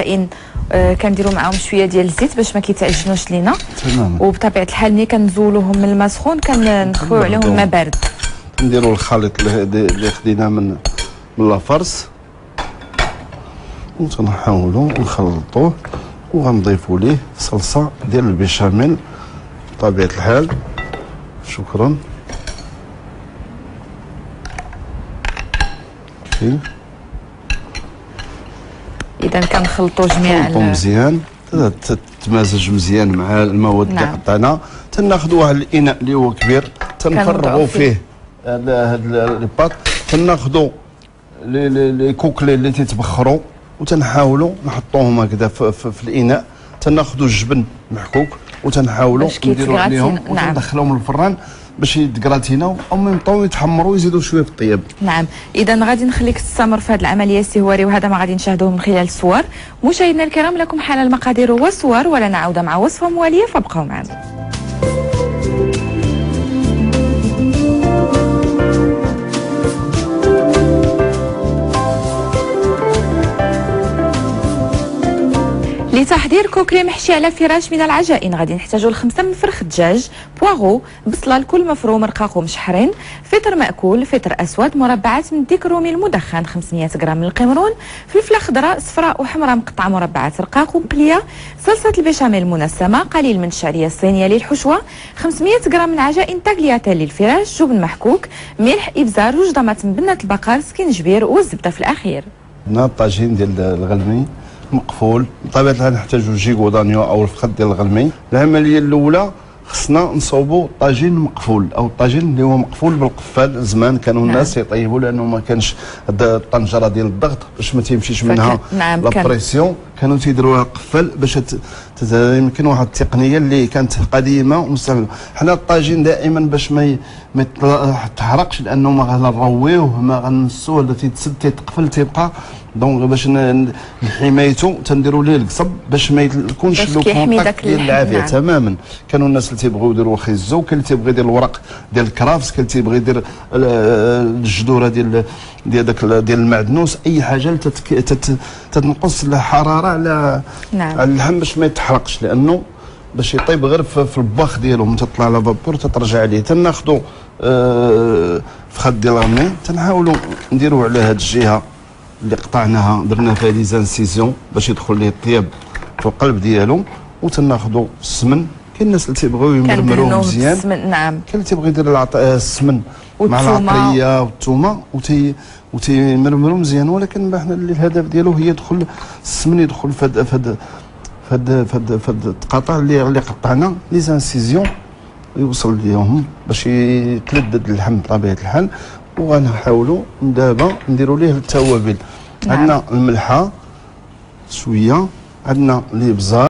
ان آه، كنديروا معاهم شوية ديال الزيت باش ما كيتعجنوش لينا. تماما. وبطبيعة الحال ملي كنزولوهم من الماء سخون كنخويو عليهم الماء بارد نديروا الخليط اللي خدينا من من لافرس وتنحاولوا نخلطوه وغنضيفوا ليه صلصة ديال البيشاميل. بطبيعة الحال شكرا. إذا كنخلطوا جميع مزيان. تتمازج مزيان مع المواد اللي نعم. قطعنا تناخذوا واحد الإناء اللي هو كبير. تنفرغوا فيه. هاد لي باط تناخذوا لي لي لي كوكلي اللي تيتبخروا وتنحاولوا نحطوهم هكذا في, في, في الإناء. تناخذوا الجبن محكوك وتنحاولوا نديروا عليهم نعم. وتندخلوهم للفران باش يتكراتيناو أو ميم طون يتحمروا ويزيدوا شوية في الطياب نعم. إذا غادي نخليك تستمر في هذه العملية سي هواري وهذا ما غادي نشاهدوه من خلال الصور مشاهدينا الكرام لكم حال المقادير والصور ولنا عوده مع وصفة موالية فابقوا معنا. لتحضير coquelet محشي على فراش من العجائن. غادي نحتاجوا لخمسه من فرخ الدجاج poireau بصله الكل مفروم رقاق ومشحرين فطر مأكول فطر أسود مربعات من الديك الرومي المدخن 500 غرام من القمرون فلفلة خضراء صفراء وحمراء مقطعه مربعات رقاق ومقليه صلصة البيشاميل المنسمة قليل من الشعرية الصينية للحشوة 500 غرام من عجائن tagliatelles للفراش جبن محكوك ملح إبزار جوج طماطم بنه البقر سكينجبير والزبده في الأخير. هنا الطاجين ديال الغلمي مقفول. بطبيعة الحال نحتاجو gigot d'agneau أو الفخذ ديال الغلمي العملية الأولى خصنا نصوبوا طاجين مقفول أو الطاجين اللي هو مقفول بالقفال. زمان كانوا نعم. الناس يطيبوا لأنه ما كانش الطنجرة ديال الضغط. باش ما تيمشيش منها نعم، la pression كانوا تيديروها قفال باش يمكن واحد التقنية اللي كانت قديمة ومستعملة. حنا الطاجين دائما باش ما ما يتحرقش لأنه ما غنرويوه ما غنسوه لا تيتسد تيتقفل تيبقى. donc باش حمايته تنديروا ليه القصب باش ما يكونش le contact ديال العافية نعم. تماما. كانوا الناس اللي تيبغيو يديروا الخيزو كاين اللي تيبغي يدير الورق ديال الكرافس كاين اللي تيبغي يدير ال- الجذوره ديال ديال داك ال- ديال المعدنوس. أي حاجة تتنقص الحراره على نعم. على اللحم باش ما يتحرقش. لأنه باش يطيب غير في, في الباخ ديالو من تطلع على vapeur تترجع عليه. تناخذوا آه فخاد ديال الرمي تنحاولوا نديروا على هذه الجهة اللي قطعناها درنا فيها les incisions باش يدخل ليه الطياب في القلب ديالو. وتناخذوا السمن. كاين الناس اللي تيبغيو يمرمروه مزيان. نعم. كاين اللي تيبغي يدير. آه، السمن مع. العطرية والثومه وتي وتيمرمرو مزيان. ولكن حنا اللي الهدف ديالو هي يدخل السمن يدخل فهاد فهاد فهاد فهاد فهاد القطع اللي اللي قطعنا les incisions يوصل ليهم باش يتلدد اللحم بطبيعة الحال. وغنحاولوا دابا نديروا ليه التوابل. نعم. عندنا الملحة شوية عندنا الابزار